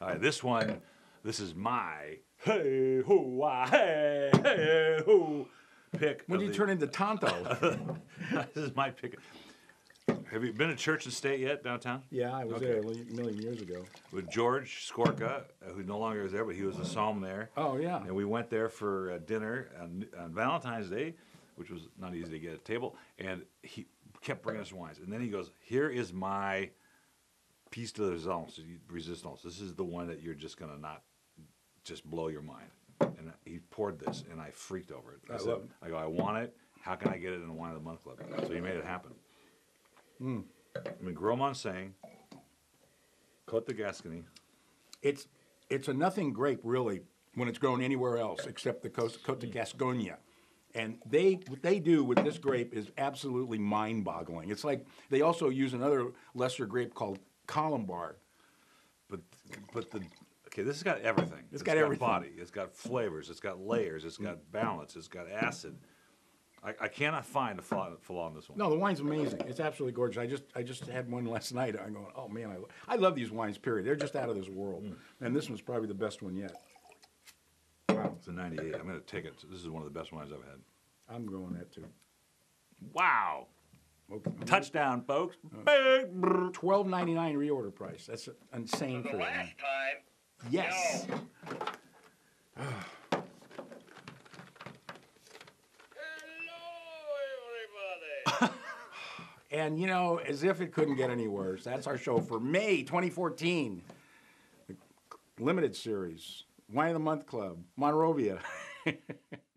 All right, this one, this is my hey ah, hey hey hoo pick. When do you the- turn into Tonto? this is my pick. Have you been to Church and State yet downtown? yeah, I was Okay. there a million years ago. With George Skorka, uh, who no longer is there, but he was a somm there. Oh, yeah. And we went there for uh, dinner on, on Valentine's Day, which was not easy to get a table. And he kept bringing us wines. And then he goes, "Here is my piece de resistance. resistance. This is the one that you're just gonna not just blow your mind." And he poured this, and I freaked over it. I, I said, love it. "I go, I want it. How can I get it in the Wine of the Month Club?" So he made it happen. Hmm. I mean, Gros Manseng, Cote de Gascony. It's it's a nothing grape really when it's grown anywhere else except the Cote, Cote de Gascogne. And they what they do with this grape is absolutely mind-boggling. It's like they also use another lesser grape called Colombard. But but the okay, this has got everything. It's got everything. body. It's got flavors. It's got layers. It's got balance. It's got acid. I, I cannot find a flaw, flaw in this one. No, the wine's amazing. It's absolutely gorgeous. I just I just had one last night. I'm going, oh man, I, lo- I love these wines. Period. They're just out of this world. Mm. And this one's probably the best one yet. Wow, It's a 98. I'm going to take it. This is one of the best wines I've had. I'm going that too. Wow. Okay. Touchdown, folks. Big. Twelve ninety nine reorder price. That's insane for that. Last wine. time, Yes. hello everybody. And you know, as if it couldn't get any worse, that's our show for May 2014. Limited series, Wine of the Month Club, Monrovia.